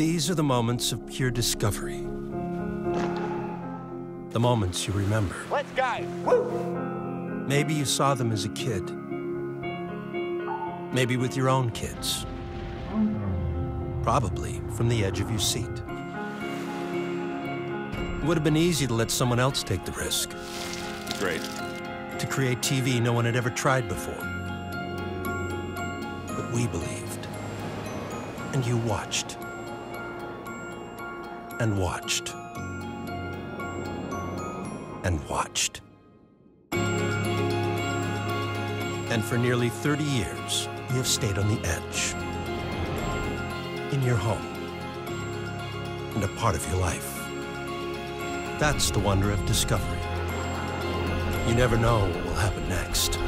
These are the moments of pure discovery. The moments you remember. Let's go! Woo! Maybe you saw them as a kid. Maybe with your own kids. Probably from the edge of your seat. It would have been easy to let someone else take the risk. Great. To create TV no one had ever tried before. But we believed. And you watched. And watched. And watched. And for nearly 30 years, we have stayed on the edge. In your home. And a part of your life. That's the wonder of discovery. You never know what will happen next.